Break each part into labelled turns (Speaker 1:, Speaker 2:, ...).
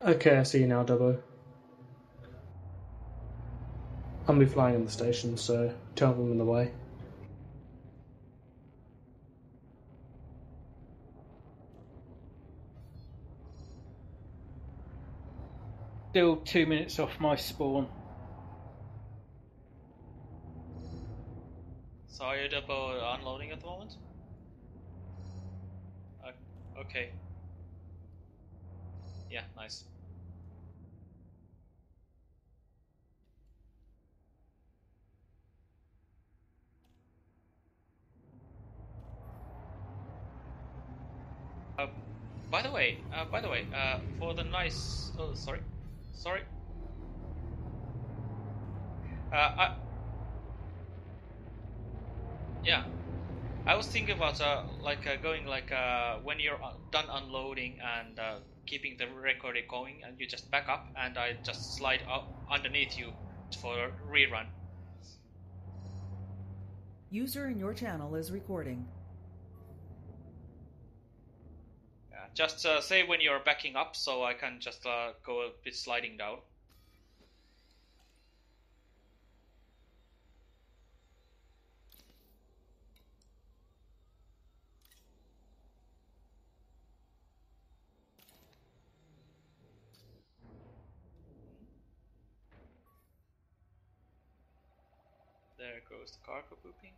Speaker 1: Okay, I see you now, Dubbo. I'll be flying in the station, so tell them in the way.
Speaker 2: Still two minutes off my spawn.
Speaker 3: So are you double unloading at the moment? Uh, okay. Yeah, nice. Uh, by the way, uh, by the way, uh, for the nice, oh, sorry, sorry. Uh, I, yeah, I was thinking about uh, like uh, going like uh, when you're uh, done unloading and uh, keeping the recording going, and you just back up, and I just slide up underneath you for a rerun.
Speaker 4: User in your channel is recording.
Speaker 3: Yeah, just uh, say when you're backing up, so I can just uh, go a bit sliding down. There goes the cargo pooping.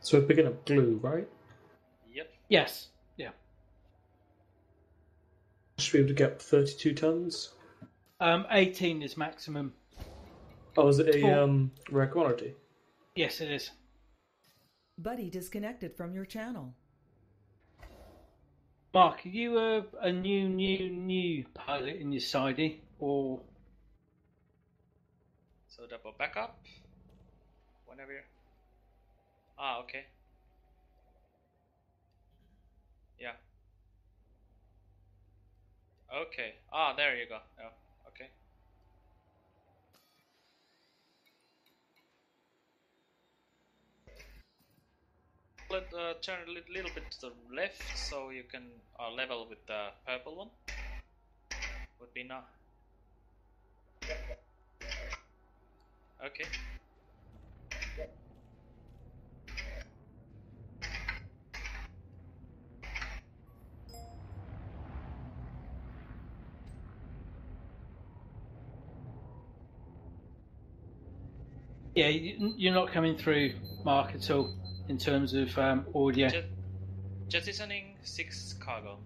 Speaker 1: So we're picking up glue, right?
Speaker 3: Yep.
Speaker 2: Yes. Yeah.
Speaker 1: Should we be able to get 32 tons.
Speaker 2: Um, 18 is maximum.
Speaker 1: Oh, is it a
Speaker 2: Cool.
Speaker 1: um, rare quantity?
Speaker 2: Yes, it is.
Speaker 4: Buddy disconnected from your channel.
Speaker 2: Mark, are you a, a new, new, new pilot in your sidey, or
Speaker 3: So double back up. Whenever. Ah, okay. Yeah. Okay. Ah, there you go. Oh, okay. Let uh, turn a li- little bit to the left so you can uh, level with the purple one. Would be now. Okay.
Speaker 2: yeah, you- you're not coming through, Mark, at all in terms of um, audio.
Speaker 3: Just, jettisoning six cargo.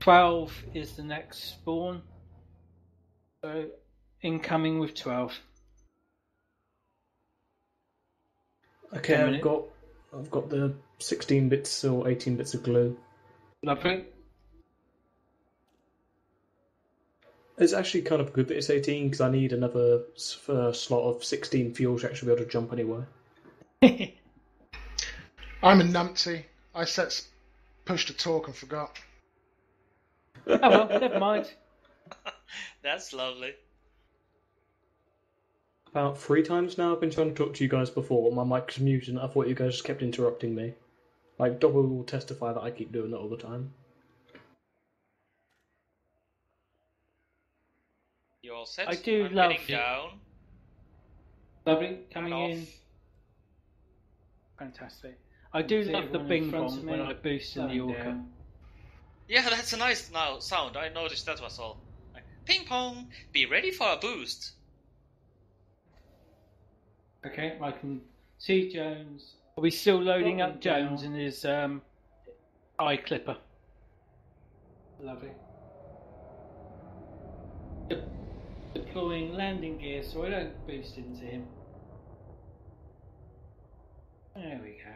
Speaker 2: 12 is the next spawn. So, incoming with 12.
Speaker 1: Okay, I've got I've got the 16 bits or 18 bits of glue.
Speaker 2: Lovely.
Speaker 1: It's actually kind of good that it's 18 because I need another uh, slot of 16 fuel to actually be able to jump anywhere.
Speaker 5: I'm a numpty. I set s- push to talk and forgot.
Speaker 2: oh well, never mind.
Speaker 3: That's lovely.
Speaker 1: About three times now I've been trying to talk to you guys before. My mic's muted and I thought you guys just kept interrupting me. Like, Double will testify that I keep doing that all the time.
Speaker 3: You all set?
Speaker 2: I do
Speaker 3: I'm
Speaker 2: love
Speaker 3: getting
Speaker 2: it.
Speaker 3: down.
Speaker 2: Lovely. Coming
Speaker 3: and
Speaker 2: in.
Speaker 3: off.
Speaker 2: Fantastic. I do
Speaker 6: See
Speaker 2: love the
Speaker 6: everyone in
Speaker 2: bing bong
Speaker 6: of
Speaker 2: when I boost in the Orca.
Speaker 6: down.
Speaker 3: Yeah, that's a nice now sound. I noticed that was all. Like, Ping pong, be ready for a boost.
Speaker 6: Okay, I can see Jones.
Speaker 2: Are we still loading up Jones and his um, eye clipper?
Speaker 6: Lovely. De- deploying landing gear so I don't boost into him. There we go.